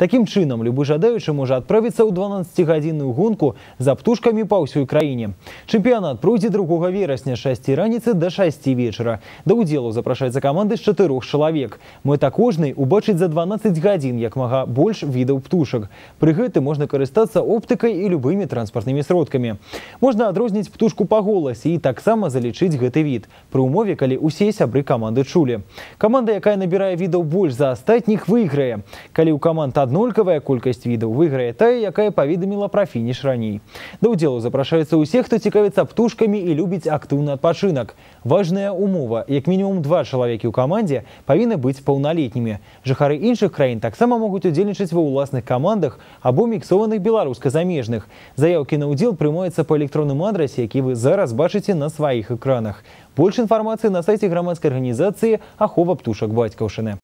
Такім чынам любы жадаючы можа адправіцца ў 12гадзінную гонку за птушкамі па ўсёй краіне. Чэмпіянат пройдзе 2 верасня з 6 раніцы да 6 вечара. Да ўдзелу запрашаецца каманды з чатырох чалавек. Мэта кожнай убачыць за 12 гадзін як мага больш відаў птушак. Пры гэтым можна карыстацца оптыкай і любымі транспартнымі сродкамі. Можна адрозніць птушку па голасе і таксама залічыць гэты від. Пры умове, калі усе сябры каманды чулі. Каманда, якая набірае відаў больш за астатніх выйграе. Калі ў каманд аднолькавая колькасць відаў выйграе тая, якая паведаміла пра фініш раней. Да ўдзелу запрашаюцца ўсе, хто цікавіцца птушкамі і любіць актыўны адпачынак. Важная умова, як мінімум два чалавекі ў камандзе павінны быць паўналетнімі. Жыхары іншых краін таксама могуць удзельнічаць ва ўласных камандах або міксованых беларуска-замежных. Заяўкі на ўдзел прымаюцца па электронным адрасе, які вы зараз бачыце на сваіх экранах. Больш інфармацыі на сайце грамадскай арганізацыі ахова птушак бацькаўшыны.